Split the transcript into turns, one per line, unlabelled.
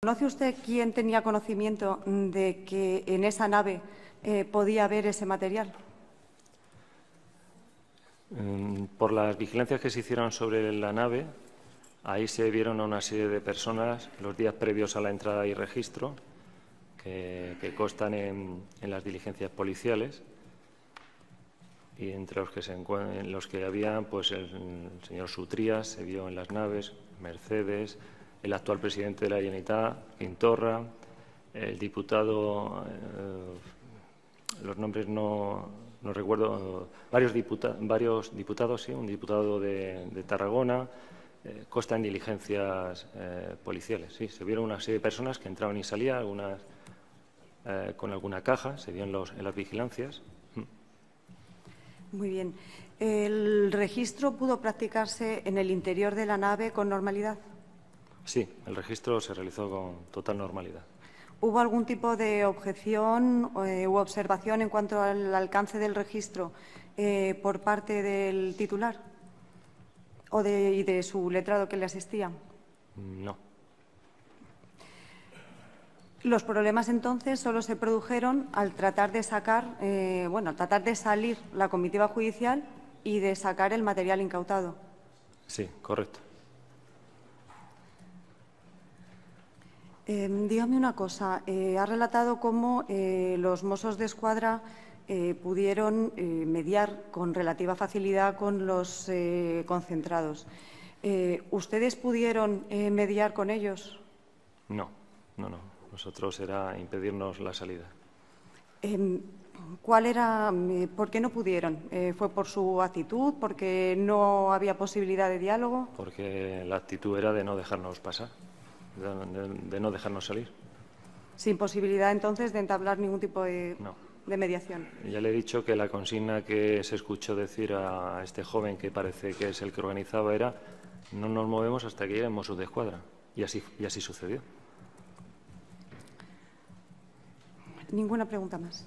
¿Conoce usted quién tenía conocimiento de que en esa nave eh, podía haber ese material?
Mm, por las vigilancias que se hicieron sobre la nave, ahí se vieron a una serie de personas los días previos a la entrada y registro, que, constan en, las diligencias policiales, y entre los que, se los que había pues el, el señor Sutrías, se vio en las naves, Mercedes, el actual presidente de la Generalitat, Quintorra, el diputado, eh, los nombres no, recuerdo, varios, varios diputados, sí, un diputado de, Tarragona, eh, costa en diligencias eh, policiales. Sí, se vieron una serie de personas que entraban y salían, algunas con alguna caja, se vio en, los, en las vigilancias.
Muy bien. ¿El registro pudo practicarse en el interior de la nave con normalidad?
Sí, el registro se realizó con total normalidad.
¿Hubo algún tipo de objeción eh, u observación en cuanto al alcance del registro eh, por parte del titular o de, y de su letrado que le asistía?
No.
Los problemas entonces solo se produjeron al tratar de sacar, eh, bueno, al tratar de salir la comitiva judicial y de sacar el material incautado.
Sí, correcto.
Em, dígame una cosa. Eh, ha relatado cómo eh, los mozos de escuadra eh, pudieron mediar con relativa facilidad con los concentrados. ¿Ustedes pudieron mediar con ellos?
No, no, no. Nosotros era impedirnos la salida.
Em, ¿Cuál era, por qué no pudieron? ¿Fue por su actitud? ¿Porque no había posibilidad de diálogo?
Porque la actitud era de no dejarnos pasar de, no dejarnos salir.
Sin posibilidad entonces de entablar ningún tipo de, de, mediación.
Ya le he dicho que la consigna que se escuchó decir a este joven, que parece que es el que organizaba, era no nos movemos hasta que lleguemos su de escuadra. Y así, y así sucedió.
Ninguna pregunta más.